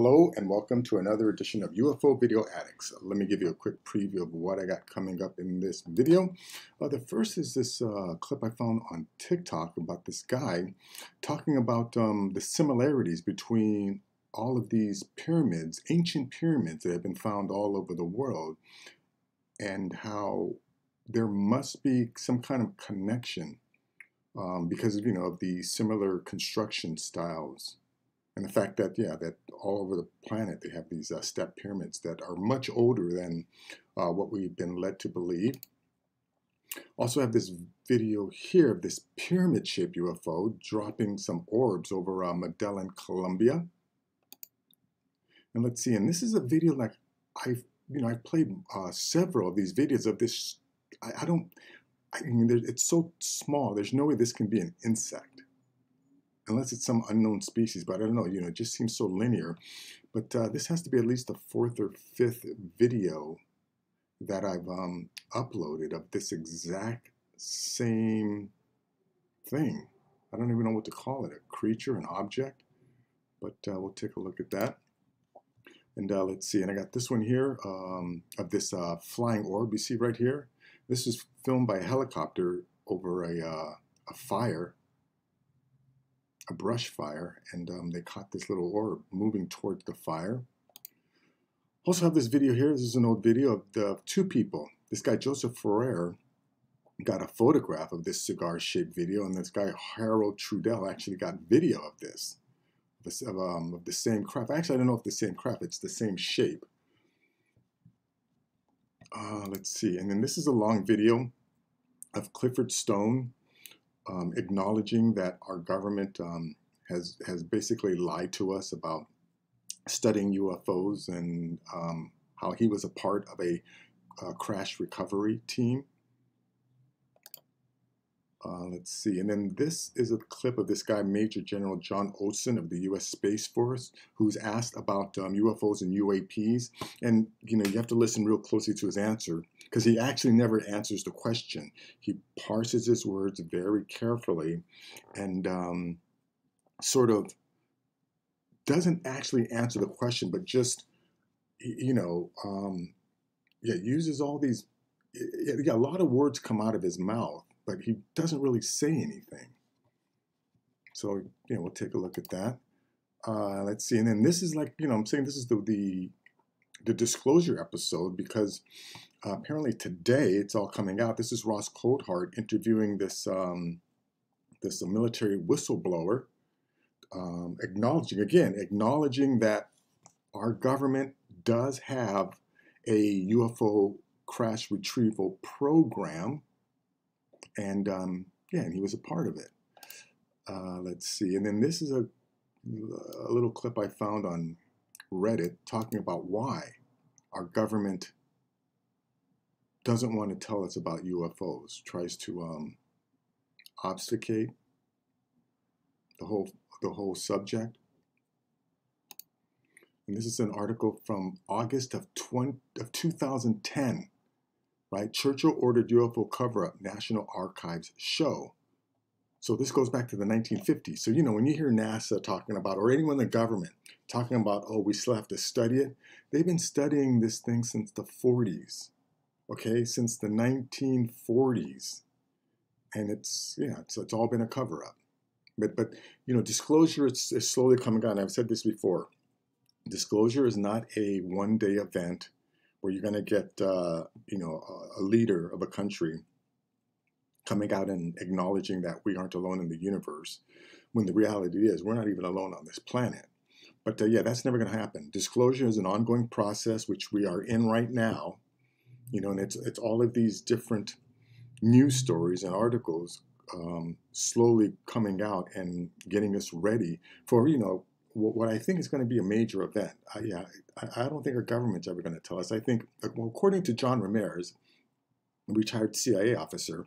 Hello and welcome to another edition of UFO Video Addicts. Let me give you a quick preview of what I got coming up in this video. Uh, the first is this uh, clip I found on TikTok about this guy talking about um, the similarities between all of these pyramids, ancient pyramids that have been found all over the world, and how there must be some kind of connection um, because you know, of the similar construction styles and the fact that yeah that all over the planet they have these uh, step pyramids that are much older than uh, what we've been led to believe also have this video here of this pyramid-shaped UFO dropping some orbs over uh, Medellin, Colombia. And let's see, and this is a video like I've, you know, I've played uh, several of these videos of this. I, I don't, I mean, it's so small. There's no way this can be an insect unless it's some unknown species, but I don't know, you know, it just seems so linear. But uh, this has to be at least the fourth or fifth video that I've um, uploaded of this exact same thing. I don't even know what to call it, a creature, an object, but uh, we'll take a look at that. And uh, let's see, and I got this one here um, of this uh, flying orb you see right here. This is filmed by a helicopter over a, uh, a fire a brush fire, and um, they caught this little orb moving towards the fire. Also have this video here. This is an old video of the two people. This guy, Joseph Ferriere, got a photograph of this cigar-shaped video, and this guy, Harold Trudell, actually got video of this, of, um, of the same craft. Actually, I don't know if the same craft. It's the same shape. Uh, let's see. And then this is a long video of Clifford Stone um, acknowledging that our government um, has has basically lied to us about studying UFOs and um, how he was a part of a, a crash recovery team. Uh, let's see, and then this is a clip of this guy, Major General John Olson of the U.S. Space Force, who's asked about um, UFOs and UAPs, and you know you have to listen real closely to his answer because he actually never answers the question. He parses his words very carefully and um, sort of doesn't actually answer the question, but just, you know, um, yeah, uses all these, yeah, a lot of words come out of his mouth, but he doesn't really say anything. So, you know, we'll take a look at that. Uh, let's see. And then this is like, you know, I'm saying this is the, the, the disclosure episode because uh, apparently today it's all coming out. This is Ross Coulthart interviewing this um, this uh, military whistleblower, um, acknowledging again acknowledging that our government does have a UFO crash retrieval program, and um, yeah, and he was a part of it. Uh, let's see, and then this is a, a little clip I found on Reddit talking about why our government doesn't want to tell us about UFOs, tries to um, obfuscate the whole the whole subject. And this is an article from August of 20, of 2010, right? Churchill ordered UFO cover-up, National Archives show. So this goes back to the 1950s. So, you know, when you hear NASA talking about, or anyone in the government talking about, oh, we still have to study it, they've been studying this thing since the 40s okay, since the 1940s. And it's, yeah, it's, it's all been a cover up. But, but you know, disclosure is, is slowly coming on. I've said this before. Disclosure is not a one day event where you're going to get, uh, you know, a, leader of a country coming out and acknowledging that we aren't alone in the universe, when the reality is we're not even alone on this planet. But uh, yeah, that's never going to happen. Disclosure is an ongoing process, which we are in right now you know, and it's it's all of these different news stories and articles um, slowly coming out and getting us ready for you know what, I think is going to be a major event. I, yeah, I, I don't think our government's ever going to tell us. I think, well, according to John Ramirez, a retired CIA officer,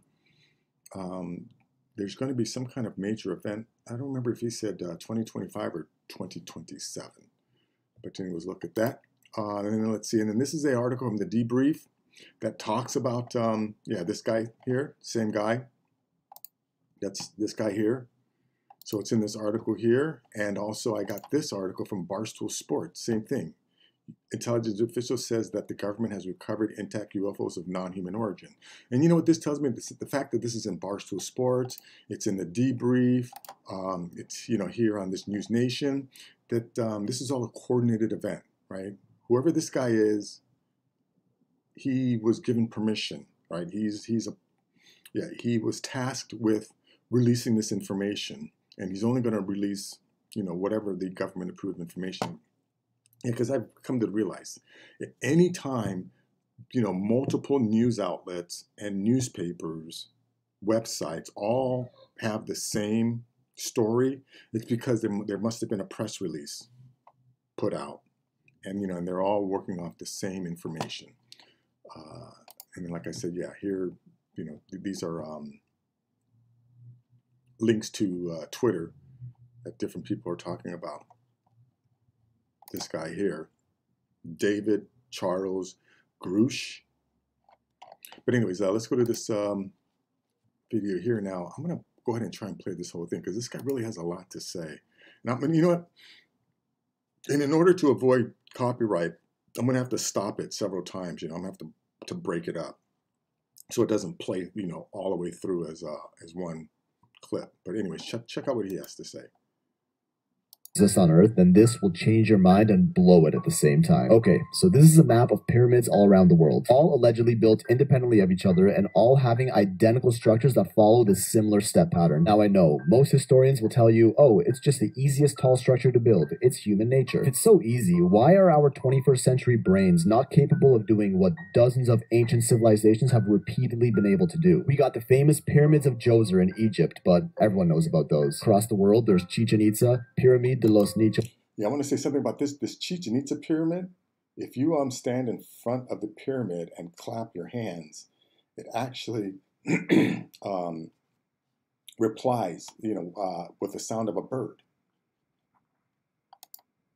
um, there's going to be some kind of major event. I don't remember if he said uh, 2025 or 2027. But anyways, look at that. Uh, and then let's see. And then this is the article from the debrief that talks about, um, yeah, this guy here, same guy. That's this guy here. So it's in this article here, and also I got this article from Barstool Sports, same thing. Intelligence official says that the government has recovered intact UFOs of non-human origin. And you know what this tells me? The fact that this is in Barstool Sports, it's in the debrief, um, it's you know here on this News Nation, that um, this is all a coordinated event, right? Whoever this guy is, he was given permission, right? He's he's a yeah he was tasked with releasing this information and he's only going to release, you know, whatever the government approved information. Because yeah, I've come to realize, any time, you know, multiple news outlets and newspapers, websites all have the same story, it's because there, there must have been a press release put out, and you know, and they're all working off the same information. Uh, and then, like I said, yeah, here, you know, these are um, links to uh, Twitter that different people are talking about. This guy here, David Charles Grusch. But anyways, uh, let's go to this um, video here now. I'm going to go ahead and try and play this whole thing because this guy really has a lot to say. Now, you know what? And in order to avoid copyright, I'm going to have to stop it several times. You know, I'm going to have to, to break it up so it doesn't play, you know, all the way through as, uh, as one clip. But anyway, check, check out what he has to say exist on Earth, then this will change your mind and blow it at the same time. Okay, so this is a map of pyramids all around the world, all allegedly built independently of each other and all having identical structures that follow this similar step pattern. Now I know, most historians will tell you, oh, it's just the easiest tall structure to build. It's human nature. It's so easy, why are our 21st century brains not capable of doing what dozens of ancient civilizations have repeatedly been able to do? We got the famous pyramids of Djoser in Egypt, but everyone knows about those. Across the world, there's Chichen Itza, Pyramid de los. Yeah, I want to say something about this this Chichen Itza pyramid. If you um stand in front of the pyramid and clap your hands, it actually um, replies, you know, uh, with the sound of a bird.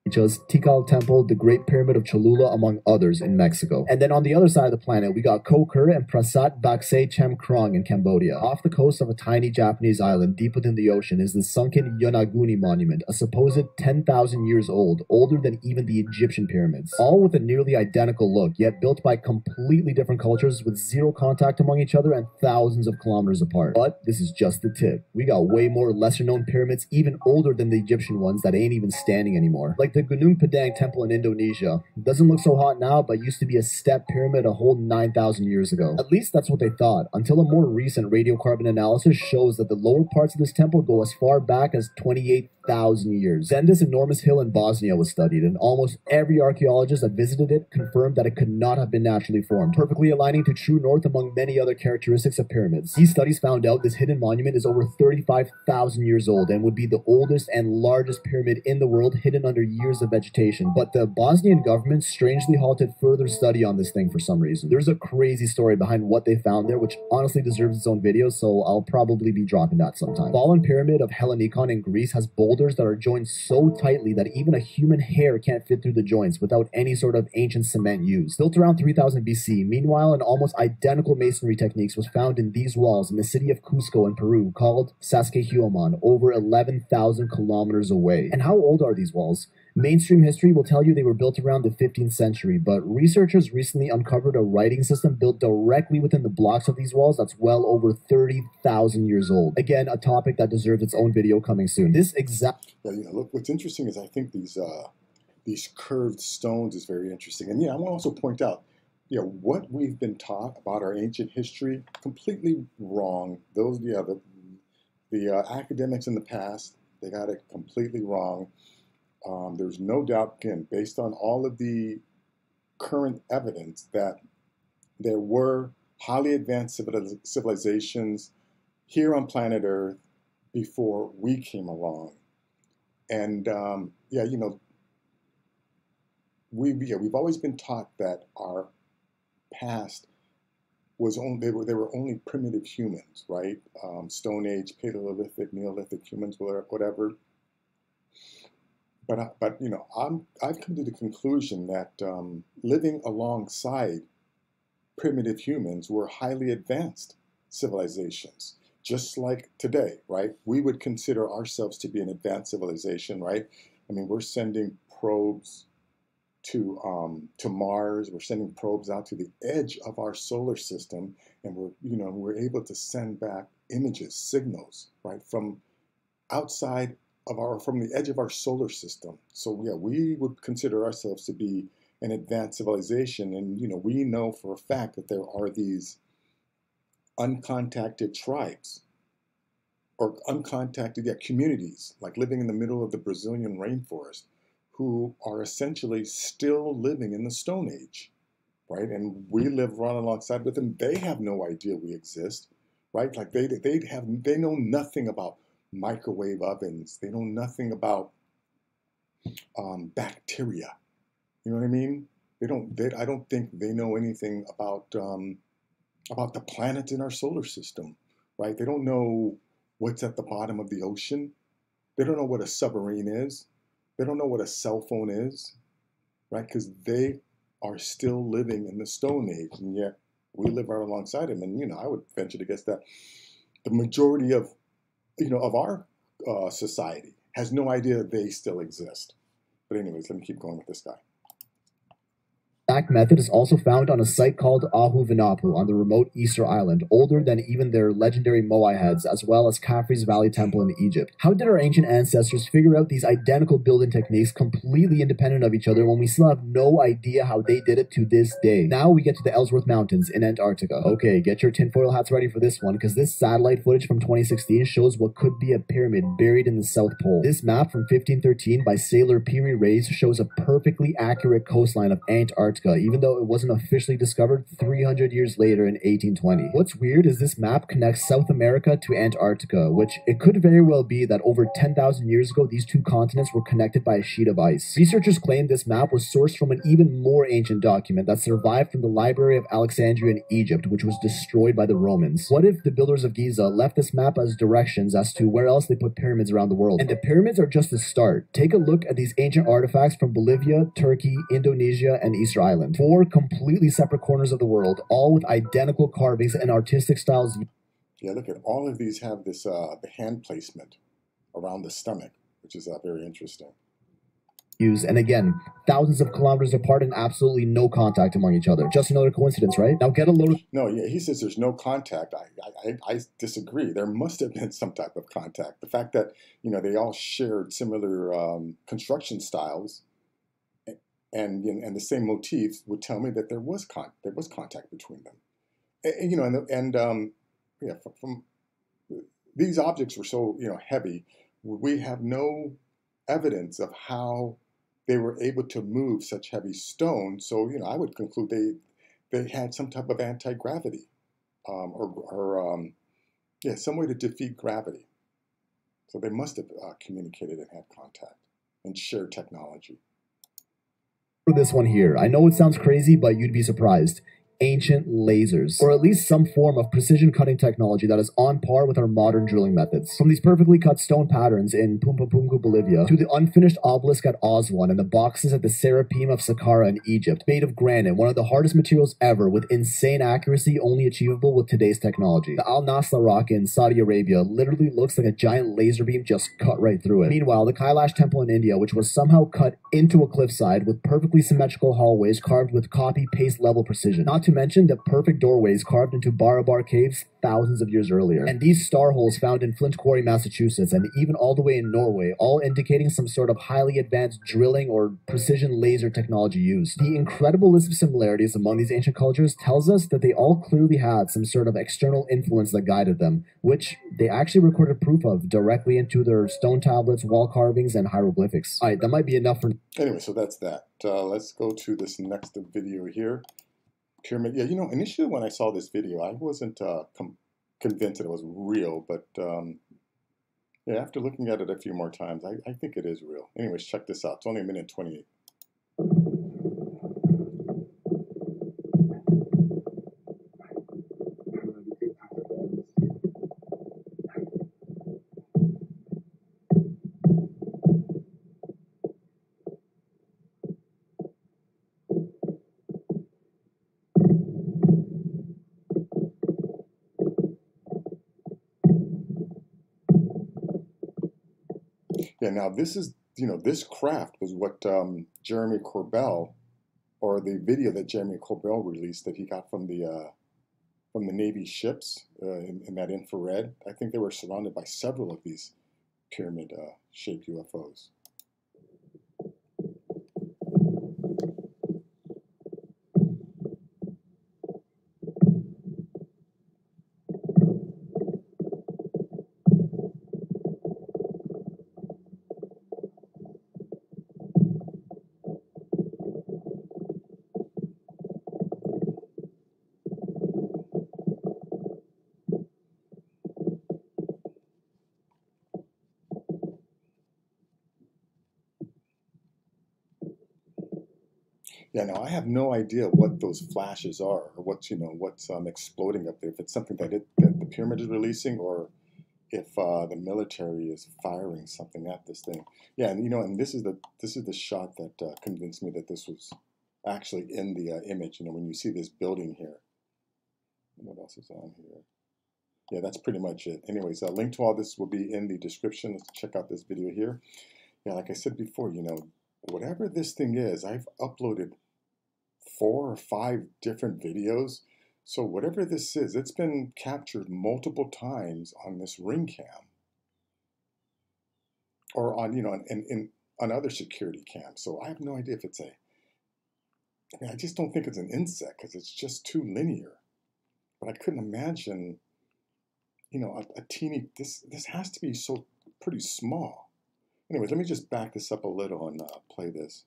Tikal Temple, the Great Pyramid of Cholula, among others in Mexico. And then on the other side of the planet, we got Koh Ker and Prasat Baksei Chamkrong in Cambodia. Off the coast of a tiny Japanese island deep within the ocean is the sunken Yonaguni Monument, a supposed 10,000 years old, older than even the Egyptian pyramids. All with a nearly identical look, yet built by completely different cultures with zero contact among each other and thousands of kilometers apart. But this is just the tip. We got way more lesser known pyramids, even older than the Egyptian ones that ain't even standing anymore. Like the Gunung Padang Temple in Indonesia. Doesn't look so hot now, but used to be a step pyramid a whole 9,000 years ago. At least that's what they thought, until a more recent radiocarbon analysis shows that the lower parts of this temple go as far back as 28 thousand years. Then this enormous hill in Bosnia was studied, and almost every archaeologist that visited it confirmed that it could not have been naturally formed, perfectly aligning to true north among many other characteristics of pyramids. These studies found out this hidden monument is over 35,000 years old and would be the oldest and largest pyramid in the world hidden under years of vegetation. But the Bosnian government strangely halted further study on this thing for some reason. There's a crazy story behind what they found there, which honestly deserves its own video, so I'll probably be dropping that sometime. Fallen Pyramid of Hellinikon in Greece has bold that are joined so tightly that even a human hair can't fit through the joints without any sort of ancient cement used. Built around 3000 BC, meanwhile, an almost identical masonry techniques was found in these walls in the city of Cusco in Peru called Sacsayhuaman, over 11,000 kilometers away. And how old are these walls? Mainstream history will tell you they were built around the 15th century, but researchers recently uncovered a writing system built directly within the blocks of these walls that's well over 30,000 years old. Again, a topic that deserves its own video coming soon. This exact. Yeah, look, what's interesting is I think these uh, these curved stones is very interesting, and yeah, I want to also point out, you know, what we've been taught about our ancient history completely wrong. Those, yeah, the the uh, academics in the past they got it completely wrong. Um, there's no doubt, again, based on all of the current evidence, that there were highly advanced civilizations here on planet Earth before we came along. And um, yeah, you know, we yeah, we've always been taught that our past was only they were they were only primitive humans, right? Um, Stone Age, Paleolithic, Neolithic humans, whatever. But, but you know, I'm, I've come to the conclusion that um, living alongside primitive humans were highly advanced civilizations just like today, right? We would consider ourselves to be an advanced civilization, right? I mean, we're sending probes to um, to Mars. We're sending probes out to the edge of our solar system, and we're you know we're able to send back images, signals, right, from outside of our from the edge of our solar system. So yeah, we would consider ourselves to be an advanced civilization, and you know we know for a fact that there are these uncontacted tribes or uncontacted yeah, communities, like living in the middle of the Brazilian rainforest, who are essentially still living in the Stone Age, right? And we live right alongside with them. They have no idea we exist, right? Like they they have they know nothing about microwave ovens. They know nothing about um, bacteria. You know what I mean? They don't. They, I don't think they know anything about um, about the planets in our solar system, right? They don't know what's at the bottom of the ocean. They don't know what a submarine is. They don't know what a cell phone is, right? Because they are still living in the Stone Age, and yet we live right alongside them. And you know, I would venture to guess that the majority of you know of our uh, society has no idea they still exist. But anyways, let me keep going with this guy exact method is also found on a site called Ahu Vinapu on the remote Easter Island, older than even their legendary Moai heads, as well as Khafre's Valley Temple in Egypt. How did our ancient ancestors figure out these identical building techniques completely independent of each other when we still have no idea how they did it to this day? Now we get to the Ellsworth Mountains in Antarctica. Okay, get your tinfoil hats ready for this one, because this satellite footage from 2016 shows what could be a pyramid buried in the South Pole. This map from 1513 by sailor Piri Reis shows a perfectly accurate coastline of Antarctica Antarctica, even though it wasn't officially discovered 300 years later in 1820. What's weird is this map connects South America to Antarctica, which it could very well be that over 10,000 years ago, these two continents were connected by a sheet of ice. Researchers claim this map was sourced from an even more ancient document that survived from the Library of Alexandria in Egypt, which was destroyed by the Romans. What if the builders of Giza left this map as directions as to where else they put pyramids around the world? And the pyramids are just the start. Take a look at these ancient artifacts from Bolivia, Turkey, Indonesia, and Easter Island. Four completely separate corners of the world, all with identical carvings and artistic styles. Yeah, look at all of these have this uh, the hand placement around the stomach, which is uh, very interesting use, and again, thousands of kilometers apart and absolutely no contact among each other. Just another coincidence, right? Now get a load of. No, yeah, he says there's no contact. I, I, I disagree. There must have been some type of contact. The fact that, you know, they all shared similar um, construction styles and, and the same motifs would tell me that there was con- there was contact between them. And, you know, and, and um, yeah, from, from these objects were so, you know, heavy, we have no evidence of how they were able to move such heavy stone. So, you know, I would conclude they they had some type of anti-gravity um, or, or um, yeah, some way to defeat gravity. So they must have uh, communicated and had contact and shared technology. This one here, I know it sounds crazy, but you'd be surprised ancient lasers, or at least some form of precision cutting technology that is on par with our modern drilling methods. From these perfectly cut stone patterns in Pumapunku, Bolivia, to the unfinished obelisk at Aswan and the boxes at the Serapeum of Saqqara in Egypt, made of granite, one of the hardest materials ever with insane accuracy only achievable with today's technology. The Al Naslaa rock in Saudi Arabia literally looks like a giant laser beam just cut right through it. Meanwhile, the Kailash temple in India, which was somehow cut into a cliffside with perfectly symmetrical hallways carved with copy-paste level precision. Not to mention the perfect doorways carved into Barabar caves thousands of years earlier. And these star holes found in Flint Quarry, Massachusetts, and even all the way in Norway, all indicating some sort of highly advanced drilling or precision laser technology used. The incredible list of similarities among these ancient cultures tells us that they all clearly had some sort of external influence that guided them, which they actually recorded proof of directly into their stone tablets, wall carvings, and hieroglyphics. Alright, that might be enough for. Anyway, so that's that. Uh, let's go to this next video here pyramid. Yeah, you know, initially when I saw this video, I wasn't uh, convinced that it was real, but um, yeah, after looking at it a few more times, I, I think it is real. Anyways, check this out. It's only a minute 28. Yeah, now this is, you know, this craft was what um, Jeremy Corbell, or the video that Jeremy Corbell released that he got from the uh, from the Navy ships uh, in, in, that infrared. I think they were surrounded by several of these pyramid-shaped uh, UFOs. Yeah, no, I have no idea what those flashes are, or what's you know what's um, exploding up there. If it's something that, it, that the pyramid is releasing, or if uh, the military is firing something at this thing. Yeah, and you know, and this is the this is the shot that uh, convinced me that this was actually in the uh, image. You know, when you see this building here. What else is on here? Yeah, that's pretty much it. Anyways, a link to all this will be in the description. Let's check out this video here. Yeah, like I said before, you know, whatever this thing is, I've uploaded four or five different videos. So whatever this is, it's been captured multiple times on this ring cam or on, you know, in, in, on other security cams. So I have no idea if it's a, I, mean, I just don't think it's an insect because it's just too linear. But I couldn't imagine, you know, a, a teeny, this, this has to be so pretty small. Anyway, let me just back this up a little and uh, play this.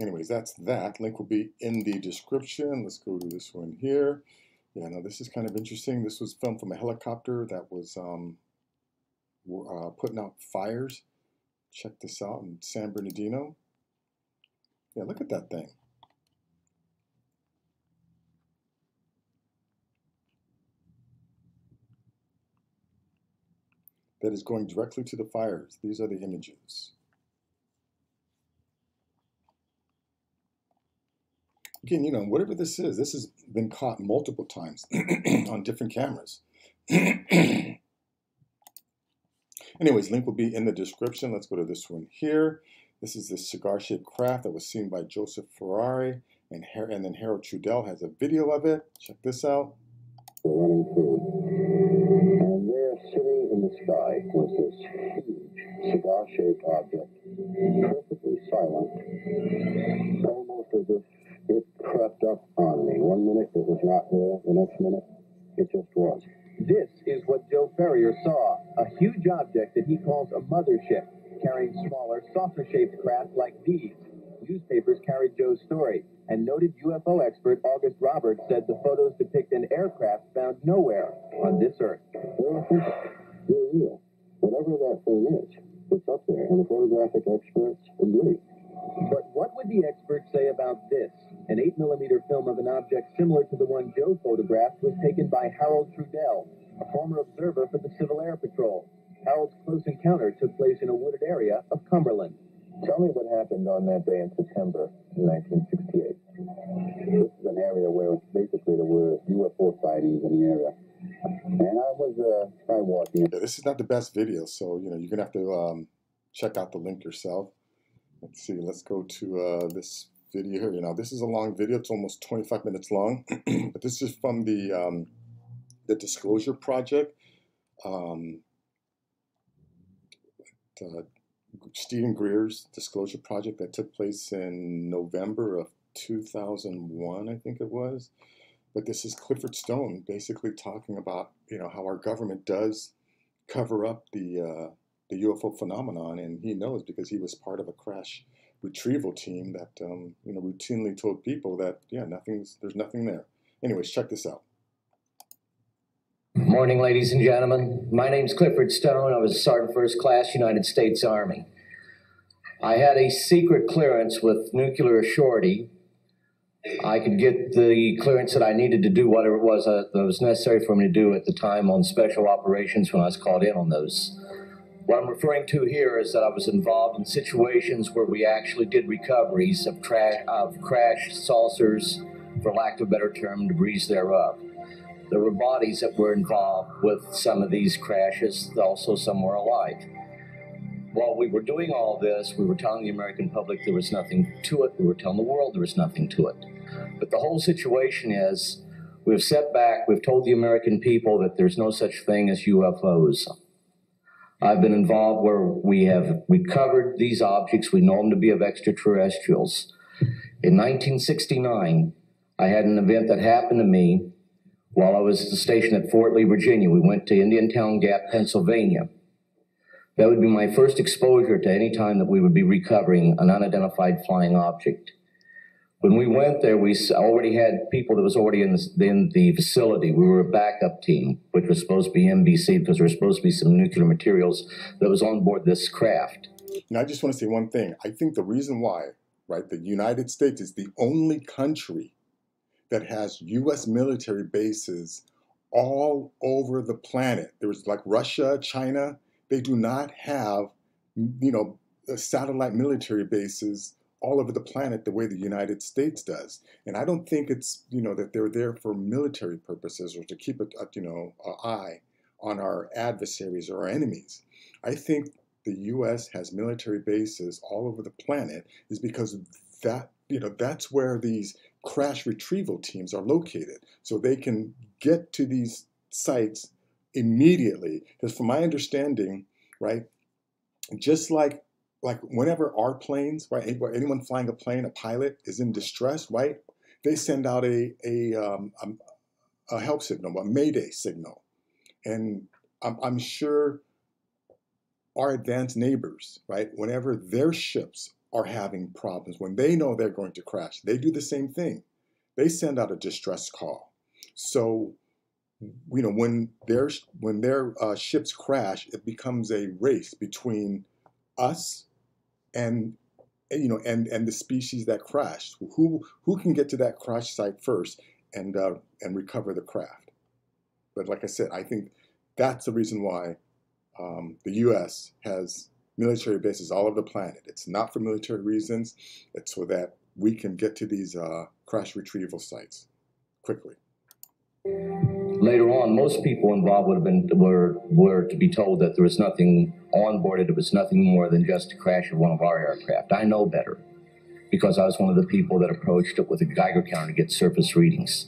Anyways, that's that. Link will be in the description. Let's go to this one here. Yeah, now this is kind of interesting. This was filmed from a helicopter that was um, uh, putting out fires. Check this out in San Bernardino. Yeah, look at that thing. That is going directly to the fires. These are the images. Again, you know, whatever this is, this has been caught multiple times on different cameras. Anyways, link will be in the description. Let's go to this one here. This is the cigar-shaped craft that was seen by Joseph Ferrari, and, Her and then Harold Trudell has a video of it. Check this out. And there, sitting in the sky, was this huge cigar-shaped object, perfectly silent, almost as if it crept up on me. One minute it was not there, the next minute it just was. This is what Joe Ferriere saw a huge object that he calls a mothership, carrying smaller, saucer shaped craft like these. Newspapers carried Joe's story, and noted UFO expert August Roberts said the photos depict an aircraft found nowhere on this Earth. They're, they're real. Whatever that thing is, it's up there, and the photographic experts agree. But what would the experts say about this? An 8mm film of an object similar to the one Joe photographed was taken by Harold Trudell, a former observer for the Civil Air Patrol. Harold's close encounter took place in a wooded area of Cumberland. Tell me what happened on that day in September 1968. This is an area where basically there were UFO sightings in the area. And I was uh, skywalking. Yeah, this is not the best video, so you know you're gonna have to um, check out the link yourself. Let's see, let's go to uh, this video here. You know, this is a long video. It's almost 25 minutes long, but this is from the um, the Disclosure Project. Um, uh, Steven Greer's Disclosure Project that took place in November of 2001, I think it was. But this is Clifford Stone basically talking about, you know, how our government does cover up the uh, the UFO phenomenon, and he knows because he was part of a crash retrieval team that um, you know routinely told people that yeah, nothing's there's nothing there. Anyways, check this out. Morning, ladies and gentlemen. My name's Clifford Stone. I was a Sergeant First Class, United States Army. I had a secret clearance with Nuclear Assurity. I could get the clearance that I needed to do whatever it was uh, that was necessary for me to do at the time on special operations when I was called in on those. What I'm referring to here is that I was involved in situations where we actually did recoveries of, tra- of crashed saucers, for lack of a better term, debris thereof. There were bodies that were involved with some of these crashes, also some were alive. While we were doing all this, we were telling the American public there was nothing to it. We were telling the world there was nothing to it. But the whole situation is we've set back, we've told the American people that there's no such thing as UFOs. I've been involved where we have recovered these objects. We know them to be of extraterrestrials. In 1969, I had an event that happened to me while I was stationed at Fort Lee, Virginia. We went to Indiantown Gap, Pennsylvania. That would be my first exposure to any time that we would be recovering an unidentified flying object. When we went there, we already had people that was already in the, in the facility. We were a backup team, which was supposed to be NBC because there was supposed to be some nuclear materials that was on board this craft. Now, I just want to say one thing. I think the reason why, right, the United States is the only country that has U.S. military bases all over the planet. There's like Russia, China, they do not have, you know, satellite military bases all over the planet the way the United States does. And I don't think it's, you know, that they're there for military purposes or to keep a, you know, eye on our adversaries or our enemies. I think the U.S. has military bases all over the planet is because that, you know, that's where these crash retrieval teams are located. So they can get to these sites immediately. Because from my understanding, right, just like like whenever our planes, right, anyone flying a plane, a pilot is in distress, right, they send out a a, um, a, a help signal, a mayday signal, and I'm, I'm sure our advanced neighbors, right, whenever their ships are having problems, when they know they're going to crash, they do the same thing. They send out a distress call. So you know when their when their uh, ships crash, it becomes a race between us and you know and and the species that crashed. Who who can get to that crash site first and uh, and recover the craft? But like I said, I think that's the reason why um, the U.S. has military bases all over the planet. It's not for military reasons. It's so that we can get to these uh, crash retrieval sites quickly. Later on, most people involved would have been were were to be told that there was nothing on board it. It was nothing more than just a crash of one of our aircraft. I know better because I was one of the people that approached it with a Geiger counter to get surface readings.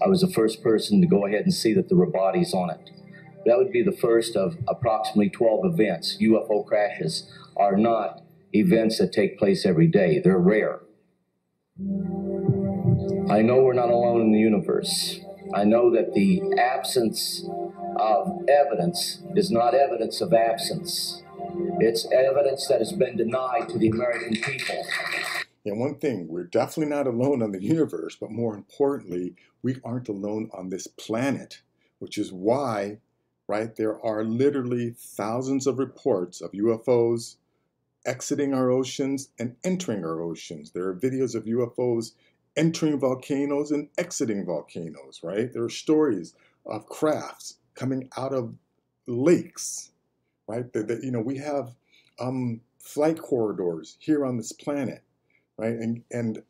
I was the first person to go ahead and see that there were bodies on it. That would be the first of approximately 12 events. UFO crashes are not events that take place every day. They're rare. I know we're not alone in the universe. I know that the absence of evidence is not evidence of absence. It's evidence that has been denied to the American people. And one thing, we're definitely not alone on the universe, but more importantly, we aren't alone on this planet, which is why, right, there are literally thousands of reports of UFOs exiting our oceans and entering our oceans. There are videos of UFOs entering volcanoes and exiting volcanoes, right? There are stories of crafts coming out of lakes, right? That, that you know, we have um, flight corridors here on this planet, right? And and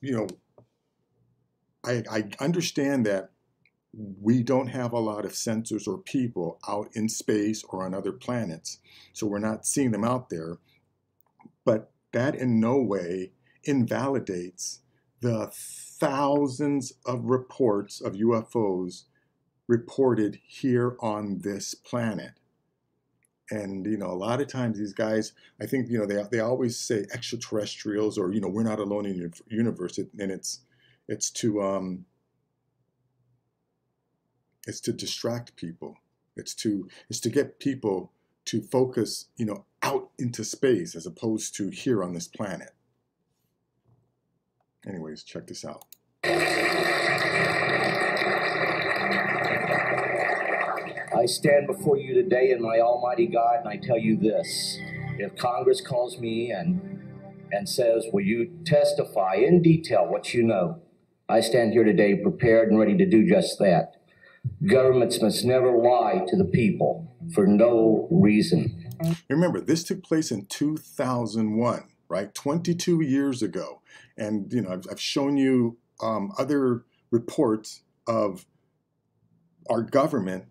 you know, I, I understand that we don't have a lot of sensors or people out in space or on other planets, so we're not seeing them out there. But that in no way invalidates the thousands of reports of UFOs reported here on this planet. And you know, a lot of times these guys, I think you know they they always say extraterrestrials or you know we're not alone in the universe, and it's it's to um it's to distract people. It's to it's to get people to focus you know out into space as opposed to here on this planet. Anyways, check this out. I stand before you today in my Almighty God, and I tell you this: if Congress calls me and and says, "Will you testify in detail what you know?" I stand here today prepared and ready to do just that. Governments must never lie to the people for no reason. Remember, this took place in 2001, right? 22 years ago. And, you know, I've, I've shown you um, other reports of our government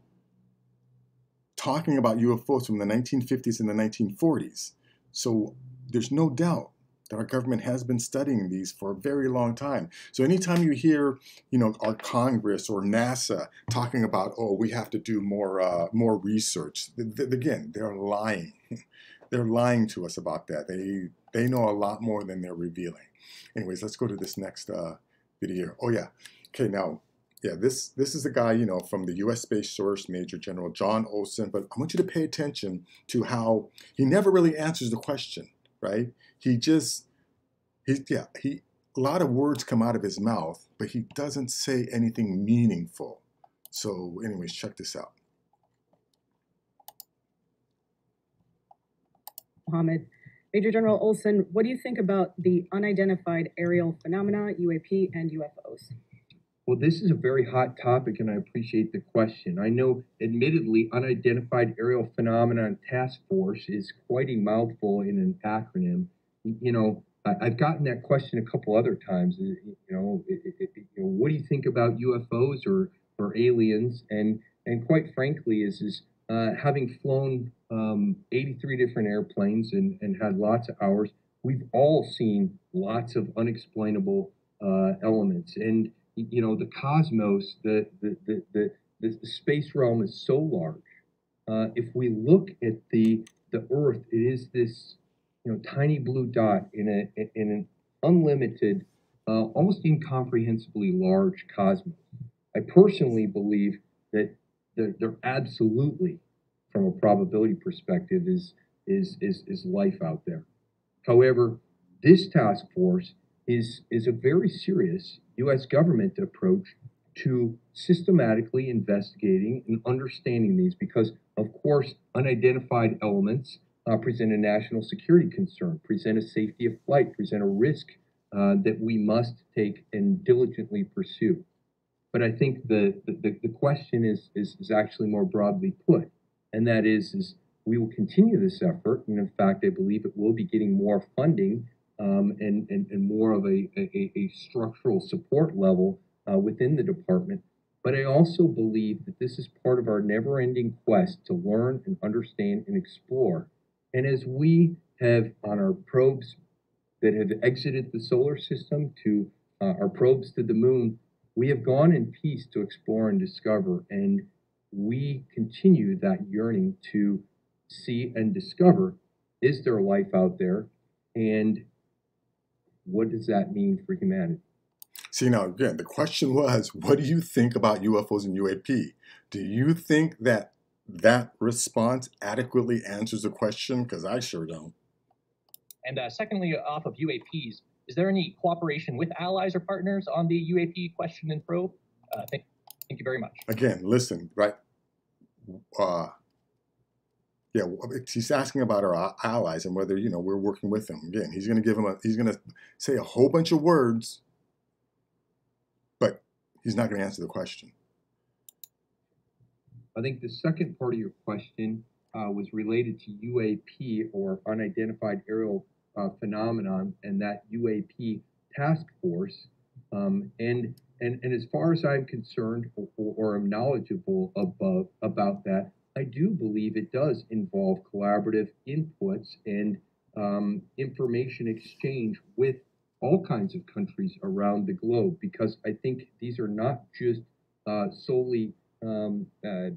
talking about UFOs from the 1950s and the 1940s. So there's no doubt that our government has been studying these for a very long time. So anytime you hear, you know, our Congress or NASA talking about, oh, we have to do more uh, more research, th- th- again, they're lying. they're lying to us about that. They they know a lot more than they're revealing. Anyways, let's go to this next uh, video. Oh yeah, okay now. Yeah, this this is a guy, you know, from the U.S. Space Force, Major General John Olson. But I want you to pay attention to how he never really answers the question, right? he just he yeah he a lot of words come out of his mouth but he doesn't say anything meaningful so anyways check this out Mohammed. Major General Olson, what do you think about the unidentified aerial phenomena, UAP, and UFOs? Well, this is a very hot topic, and I appreciate the question. I know, admittedly, unidentified aerial phenomenon task force is quite a mouthful in an acronym, you know, I, have gotten that question a couple other times. You know, it, it, you know, what do you think about UFOs or or aliens? And and quite frankly, is is uh, having flown um, 83 different airplanes and, and had lots of hours, we've all seen lots of unexplainable uh, elements. And you know, the cosmos, the the the, the, the space realm is so large. Uh, if we look at the the Earth, it is this you know, tiny blue dot in a in an unlimited, uh, almost incomprehensibly large cosmos. I personally believe that there, there absolutely, from a probability perspective, is is is is life out there. However, this task force is is a very serious U.S. government approach to systematically investigating and understanding these because, of course, unidentified elements uh, present a national security concern, present a safety of flight, present a risk uh, that we must take and diligently pursue. But I think the, the, the question is, is, is actually more broadly put, and that is, is we will continue this effort. And in fact, I believe it will be getting more funding um, and, and, and more of a, a, a structural support level uh, within the department. But I also believe that this is part of our never ending quest to learn and understand and explore and as we have on our probes that have exited the solar system to uh, our probes to the moon, we have gone in peace to explore and discover. And we continue that yearning to see and discover is there life out there? And what does that mean for humanity? See, now again, the question was what do you think about UFOs and UAP? Do you think that that response adequately answers the question? Because I sure don't. And uh, secondly, off of UAPs, is there any cooperation with allies or partners on the UAP question and probe? Uh, thank, thank you very much. Again, listen, right? Uh, yeah, he's asking about our allies and whether you know we're working with them. Again, he's going to give him a he's going to say a whole bunch of words, but he's not going to answer the question. I think the second part of your question uh, was related to UAP or unidentified aerial uh, phenomenon and that UAP task force. Um, and, and, and as far as I'm concerned or, or am knowledgeable above, about that, I do believe it does involve collaborative inputs and um, information exchange with all kinds of countries around the globe because I think these are not just uh, solely um, uh,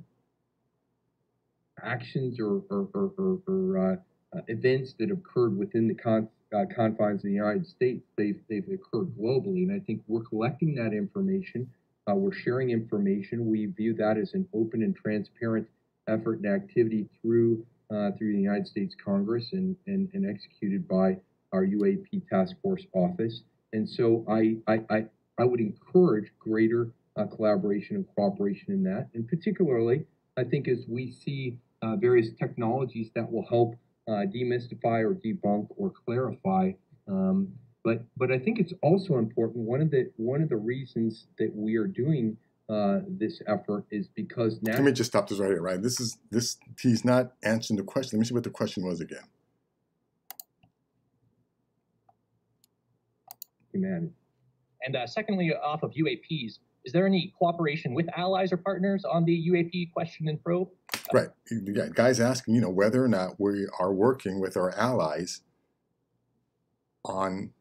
actions or, or, or, or uh, events that have occurred within the con- uh, confines of the United States. They've, they've occurred globally. And I think we're collecting that information. Uh, we're sharing information. We view that as an open and transparent effort and activity through uh, through the United States Congress and, and, and executed by our UAP Task Force Office. And so I, I, I, I would encourage greater uh, collaboration and cooperation in that, and particularly I think as we see uh, various technologies that will help uh, demystify or debunk or clarify. Um, but but I think it's also important. One of the one of the reasons that we are doing uh, this effort is because now. Let me just stop this right here. Right, this is this. He's not answering the question. Let me see what the question was again. Humanity. And uh, secondly, off of UAPs, is there any cooperation with allies or partners on the UAP question and probe? Right. Yeah, guys asking, you know, whether or not we are working with our allies on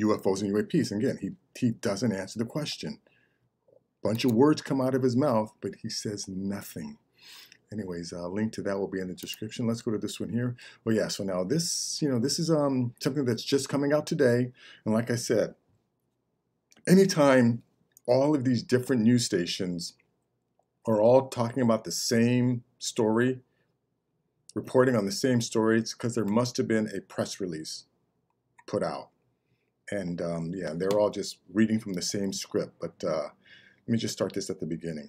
UFOs and UAPs. And again, he, he doesn't answer the question. Bunch of words come out of his mouth, but he says nothing. Anyways, a uh, link to that will be in the description. Let's go to this one here. Well, yeah, so now this, you know, this is um something that's just coming out today. And like I said, anytime all of these different news stations are all talking about the same story, reporting on the same stories, because there must have been a press release put out. And um, yeah, they're all just reading from the same script. But uh, let me just start this at the beginning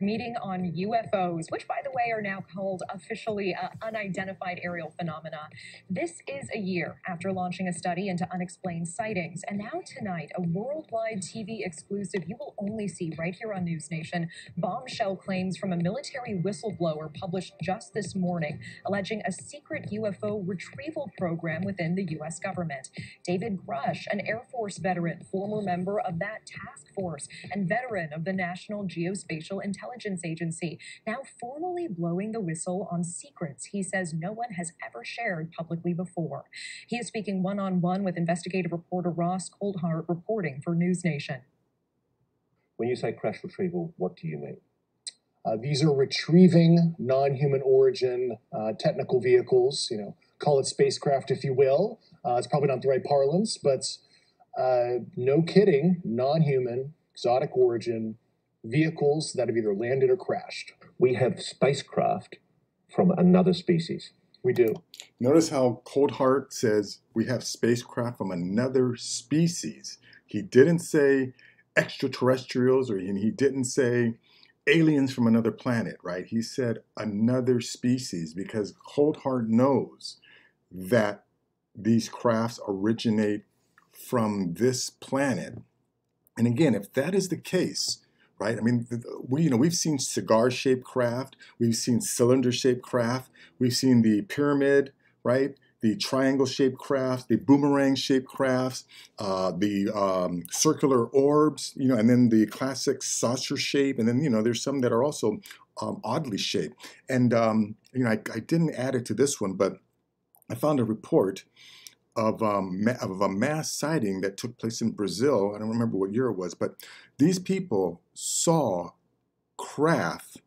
meeting on UFOs, which, by the way, are now called officially uh, unidentified aerial phenomena. This is a year after launching a study into unexplained sightings. And now, tonight, a worldwide TV exclusive you will only see right here on News Nation bombshell claims from a military whistleblower published just this morning, alleging a secret UFO retrieval program within the U.S. government. David Grusch, an Air Force veteran, former member of that task force, and veteran of the National Geospatial Intelligence intelligence agency, now formally blowing the whistle on secrets he says no one has ever shared publicly before. He is speaking one on one with investigative reporter Ross Coulthart reporting for News Nation. When you say crash retrieval, what do you mean? Uh, these are retrieving non-human origin uh, technical vehicles. You know, call it spacecraft if you will. Uh, it's probably not the right parlance, but uh, no kidding, non-human, exotic origin vehicles that have either landed or crashed. We have spacecraft from another species. We do. Notice how Coulthart says we have spacecraft from another species. He didn't say extraterrestrials or he didn't say aliens from another planet, right? He said another species because Coulthart knows that these crafts originate from this planet. And again, if that is the case, right? I mean, we you know we've seen cigar-shaped craft, we've seen cylinder-shaped craft, we've seen the pyramid, right? The triangle-shaped crafts, the boomerang-shaped crafts, uh, the um, circular orbs, you know, and then the classic saucer shape, and then you know there's some that are also um, oddly shaped. And um, you know, I, I didn't add it to this one, but I found a report of, um, of a mass sighting that took place in Brazil. I don't remember what year it was, but these people saw craft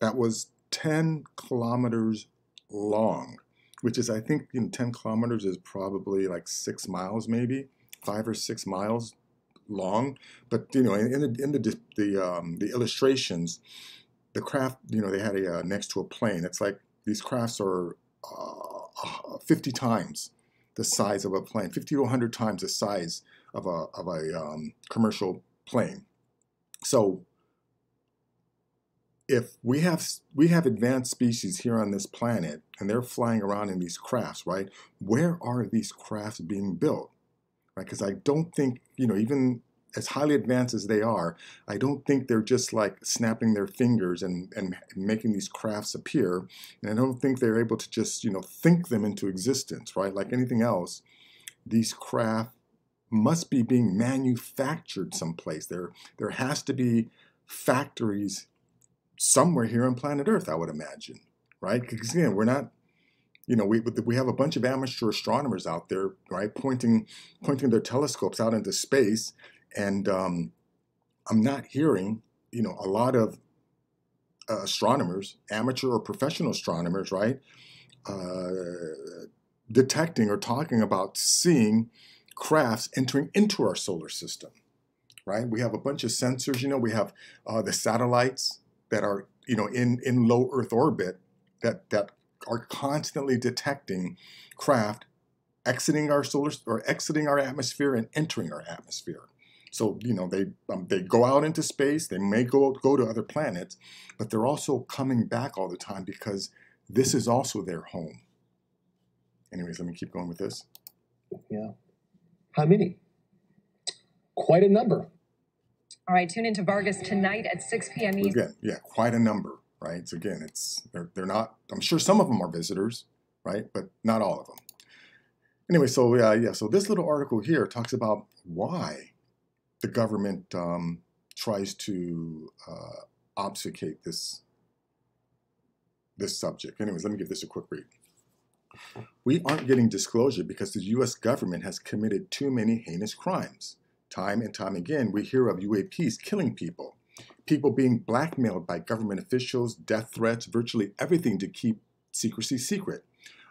that was 10 kilometers long, which is, I think, you know, 10 kilometers is probably like six miles, maybe five or six miles long. But you know, in, the in the the, um, the illustrations, the craft, you know, they had a uh, next to a plane. It's like these crafts are uh, 50 times the size of a plane, 50 to 100 times the size of a, of a um, commercial plane. So if we have we have advanced species here on this planet and they're flying around in these crafts, right? Where are these crafts being built? Right? Because I don't think, you know, even as highly advanced as they are, I don't think they're just like snapping their fingers and, and making these crafts appear. And I don't think they're able to just, you know, think them into existence, right? Like anything else, these craft must be being manufactured someplace. There, there has to be factories somewhere here on planet Earth, I would imagine, right? Because again, we're not, you know, we we have a bunch of amateur astronomers out there, right, pointing pointing their telescopes out into space, and um, I'm not hearing, you know, a lot of uh, astronomers, amateur or professional astronomers, right, uh, detecting or talking about seeing crafts entering into our solar system, right? We have a bunch of sensors, you know, we have uh, the satellites that are, you know, in, in low Earth orbit that, that are constantly detecting craft exiting our solar or exiting our atmosphere and entering our atmosphere. So you know they um, they go out into space. They may go go to other planets, but they're also coming back all the time because this is also their home. Anyways, let me keep going with this. Yeah. How many? Quite a number. All right, tune into Vargas tonight at 6 p.m. Eastern. Again, yeah, quite a number, right? So again, it's they're they're not. I'm sure some of them are visitors, right? But not all of them. Anyway, so yeah, yeah. So this little article here talks about why the government um, tries to uh, obfuscate this this subject. Anyways, let me give this a quick read. We aren't getting disclosure because the U.S. government has committed too many heinous crimes. Time and time again, we hear of UAPs killing people, people being blackmailed by government officials, death threats, virtually everything to keep secrecy secret.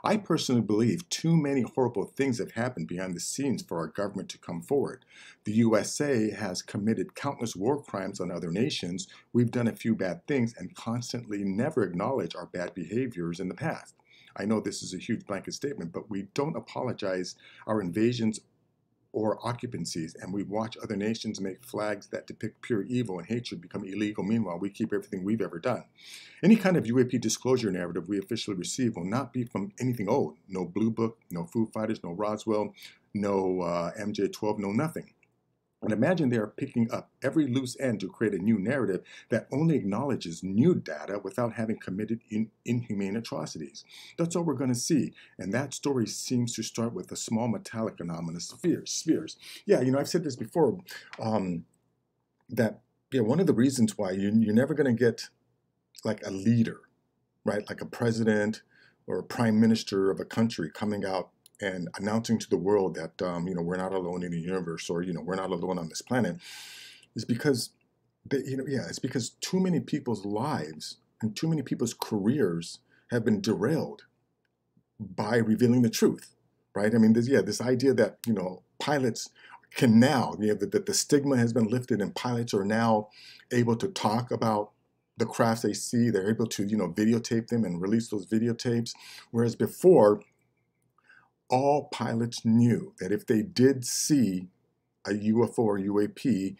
I personally believe too many horrible things have happened behind the scenes for our government to come forward. The USA has committed countless war crimes on other nations. We've done a few bad things and constantly never acknowledge our bad behaviors in the past. I know this is a huge blanket statement, but we don't apologize our invasions or occupancies, and we watch other nations make flags that depict pure evil and hatred become illegal. Meanwhile, we keep everything we've ever done. Any kind of UAP disclosure narrative we officially receive will not be from anything old. No Blue Book, no Foo Fighters, no Roswell, no uh, MJ12, no nothing. And imagine they are picking up every loose end to create a new narrative that only acknowledges new data without having committed in, inhumane atrocities. That's all we're going to see. And that story seems to start with a small metallic anomalous spheres. spheres. Yeah, you know, I've said this before um, that yeah, one of the reasons why you, you're never going to get like a leader, right, like a president or a prime minister of a country coming out and announcing to the world that um, you know we're not alone in the universe or you know we're not alone on this planet is because they, you know yeah it's because too many people's lives and too many people's careers have been derailed by revealing the truth right? I mean this yeah this idea that you know pilots can now you know that the, the stigma has been lifted and pilots are now able to talk about the crafts they see they're able to you know videotape them and release those videotapes whereas before all pilots knew that if they did see a UFO or UAP,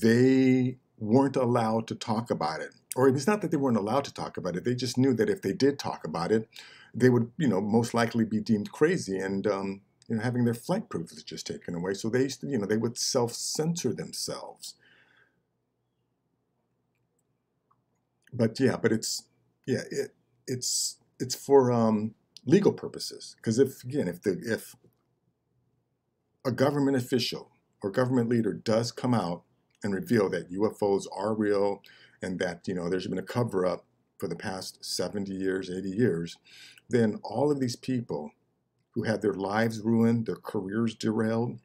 they weren't allowed to talk about it. Or it's not that they weren't allowed to talk about it, they just knew that if they did talk about it, they would, you know, most likely be deemed crazy and, um, you know, having their flight privileges taken away. So they, to, you know, they would self-censor themselves. But yeah, but it's, yeah, it, it's, it's for, um, legal purposes. Because if again, if the if a government official or government leader does come out and reveal that UFOs are real and that you know there's been a cover up for the past 70 years, 80 years, then all of these people who had their lives ruined, their careers derailed,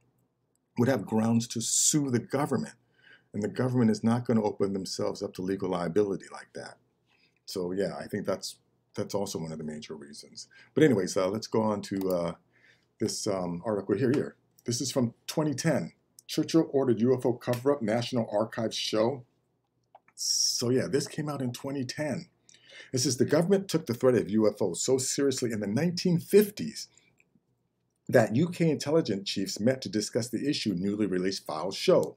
would have grounds to sue the government. And the government is not going to open themselves up to legal liability like that. So yeah, I think that's that's also one of the major reasons. But anyways, uh, let's go on to uh, this um, article here. Here, this is from 2010. Churchill ordered UFO cover-up. National Archives show. So yeah, this came out in 2010. It says the government took the threat of UFOs so seriously in the 1950s that UK intelligence chiefs met to discuss the issue. Newly released files show.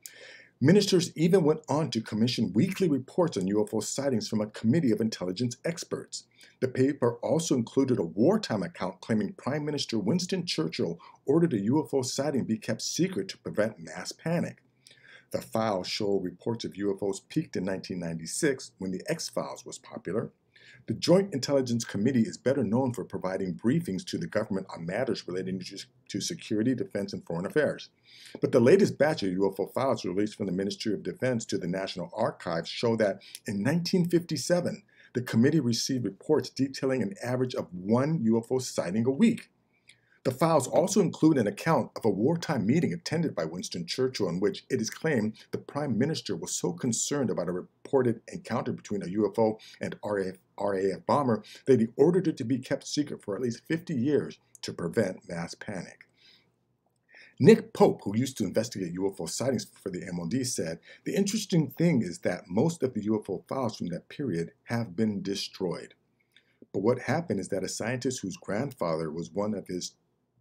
Ministers even went on to commission weekly reports on UFO sightings from a committee of intelligence experts. The paper also included a wartime account claiming Prime Minister Winston Churchill ordered a UFO sighting be kept secret to prevent mass panic. The files show reports of UFOs peaked in 1996 when The X Files was popular. The Joint Intelligence Committee is better known for providing briefings to the government on matters relating to security, defense, and foreign affairs. But the latest batch of UFO files released from the Ministry of Defense to the National Archives show that in 1957, the committee received reports detailing an average of one UFO sighting a week. The files also include an account of a wartime meeting attended by Winston Churchill in which it is claimed the Prime Minister was so concerned about a reported encounter between a UFO and RAF, RAF bomber that he ordered it to be kept secret for at least 50 years to prevent mass panic. Nick Pope, who used to investigate UFO sightings for the MOD, said The interesting thing is that most of the UFO files from that period have been destroyed. But what happened is that a scientist whose grandfather was one of his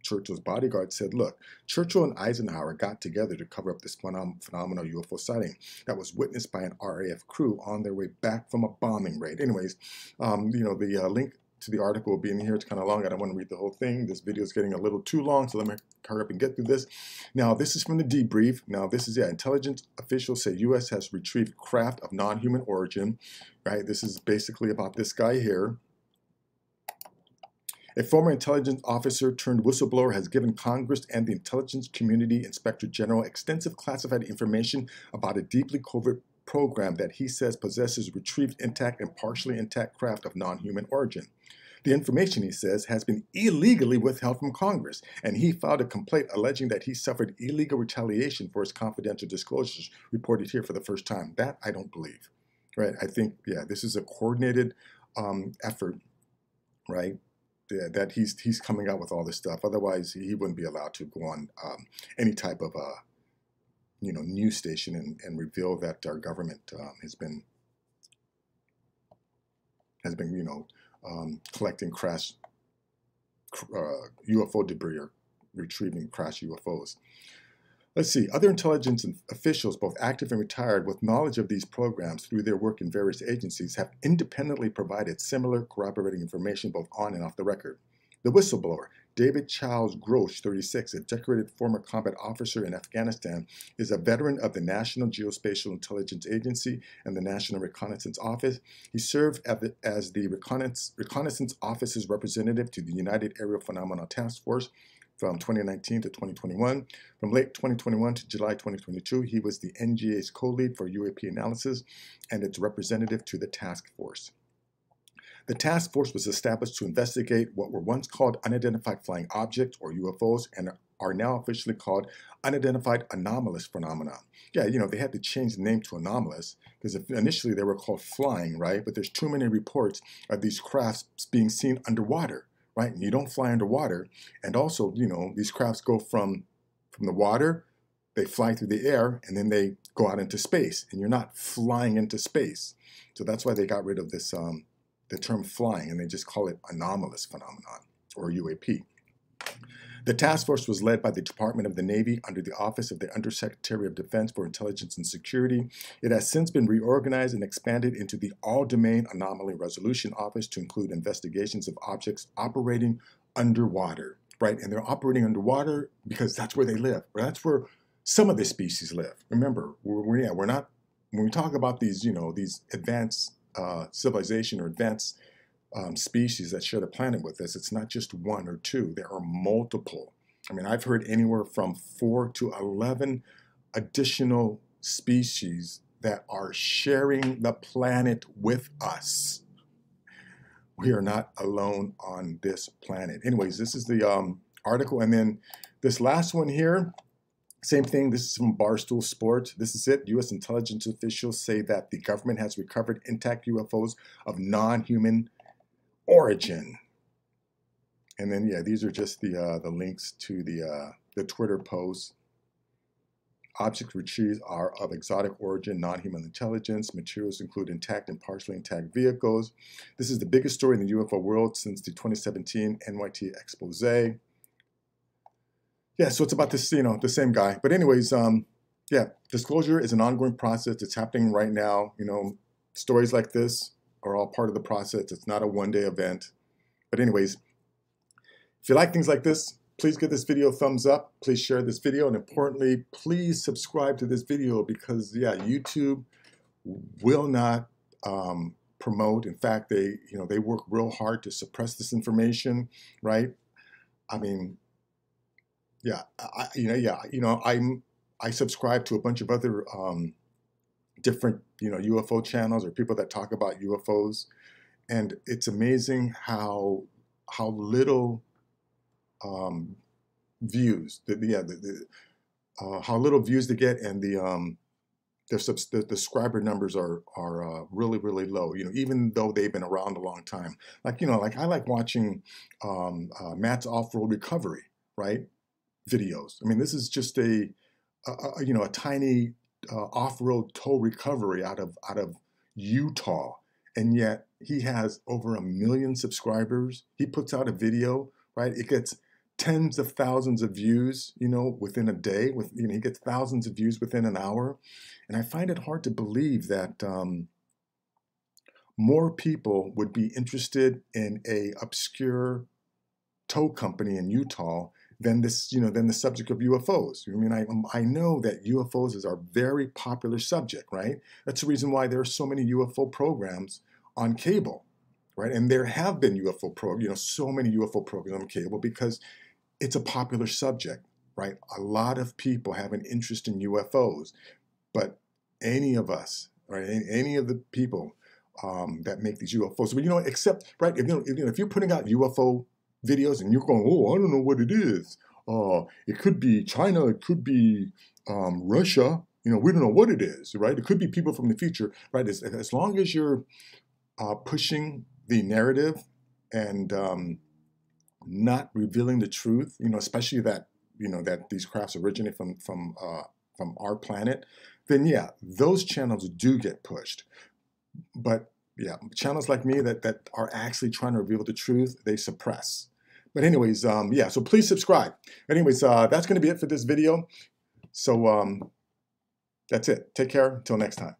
Churchill's bodyguard, said, Look, Churchill and Eisenhower got together to cover up this phenom- phenomenal UFO sighting that was witnessed by an RAF crew on their way back from a bombing raid. Anyways, um, you know, the uh, link to the article will be in here. It's kind of long. I don't want to read the whole thing. This video is getting a little too long, so let me hurry up and get through this. Now, this is from the debrief. Now, this is, yeah, intelligence officials say U.S. has retrieved craft of non-human origin, right? This is basically about this guy here. A former intelligence officer turned whistleblower has given Congress and the intelligence community inspector general extensive classified information about a deeply covert program that he says possesses retrieved intact and partially intact craft of non-human origin. The information, he says, has been illegally withheld from Congress, and he filed a complaint alleging that he suffered illegal retaliation for his confidential disclosures, reported here for the first time. That I don't believe, right? I think, yeah, this is a coordinated um, effort, right? That he's he's coming out with all this stuff. Otherwise, he wouldn't be allowed to go on um, any type of uh, you know news station and, and reveal that our government um, has been has been you know um, collecting crash uh, UFO debris or retrieving crash UFOs. Let's see, other intelligence officials, both active and retired, with knowledge of these programs through their work in various agencies, have independently provided similar corroborating information both on and off the record. The whistleblower, David Charles Grusch, 36, a decorated former combat officer in Afghanistan, is a veteran of the National Geospatial Intelligence Agency and the National Reconnaissance Office. He served as the Reconnaissance Office's representative to the United Aerial Phenomena Task Force from 2019 to 2021. From late 2021 to July 2022, he was the NGA's co-lead for UAP analysis and its representative to the task force. The task force was established to investigate what were once called unidentified flying objects or UFOs and are now officially called unidentified anomalous phenomena. Yeah, you know, they had to change the name to anomalous because initially they were called flying, right? But there's too many reports of these crafts being seen underwater, right? And you don't fly underwater. And also, you know, these crafts go from from the water, they fly through the air, and then they go out into space. And you're not flying into space. So that's why they got rid of this um, the term flying and they just call it anomalous phenomenon or UAP. The task force was led by the Department of the Navy under the Office of the Undersecretary of Defense for Intelligence and Security. It has since been reorganized and expanded into the All Domain Anomaly Resolution Office to include investigations of objects operating underwater, right? And they're operating underwater because that's where they live, that's where some of the species live. Remember, we're, we're, yeah, we're not, when we talk about these, you know, these advanced uh, civilization or advanced um, species that share the planet with us, it's not just one or two. There are multiple. I mean, I've heard anywhere from four to 11 additional species that are sharing the planet with us. We are not alone on this planet. Anyways, this is the um, article. And then this last one here same thing, this is from Barstool Sports. This is it. U.S. intelligence officials say that the government has recovered intact UFOs of non human origin. And then, yeah, these are just the, uh, the links to the, uh, the Twitter posts. Objects retrieved are of exotic origin, non-human intelligence. Materials include intact and partially intact vehicles. This is the biggest story in the UFO world since the 2017 NYT expose yeah, so it's about this, you know, the same guy. But anyways, um, yeah, disclosure is an ongoing process. It's happening right now. You know, stories like this are all part of the process. It's not a one-day event. But anyways, if you like things like this, please give this video a thumbs up. Please share this video. And importantly, please subscribe to this video because, yeah, YouTube will not um, promote. In fact, they, you know, they work real hard to suppress this information, right? I mean, yeah, I, you know, yeah, you know, I'm I subscribe to a bunch of other um, different you know UFO channels or people that talk about UFOs, and it's amazing how how little um, views the yeah the, the uh, how little views they get and the um their subs- the, the subscriber numbers are are uh, really really low. You know, even though they've been around a long time. Like you know, like I like watching um, uh, Matt's off road recovery, right? videos. I mean, this is just a, a you know a tiny uh, off-road tow recovery out of out of Utah, and yet he has over a million subscribers. He puts out a video, right? It gets tens of thousands of views, you know, within a day. With you know, he gets thousands of views within an hour, and I find it hard to believe that um, more people would be interested in a obscure tow company in Utah than this, you know, than the subject of UFOs. I mean, I um, I know that UFOs is our very popular subject, right? That's the reason why there are so many UFO programs on cable, right? And there have been UFO pro, you know, so many UFO programs on cable because it's a popular subject, right? A lot of people have an interest in UFOs, but any of us, right? Any of the people um, that make these UFOs, but you know, except right, if, you know, if, you you're putting out UFO videos and you're going, oh, I don't know what it is. Uh, it could be China, it could be um, Russia. You know, we don't know what it is, right? It could be people from the future, right? As, as long as you're uh, pushing the narrative and um, not revealing the truth, you know, especially that you know that these crafts originate from from uh, from our planet, then yeah, those channels do get pushed. But yeah, channels like me that that are actually trying to reveal the truth, they suppress. But anyways, um, yeah, so please subscribe. Anyways, uh, that's going to be it for this video. So um, that's it. Take care. Until next time.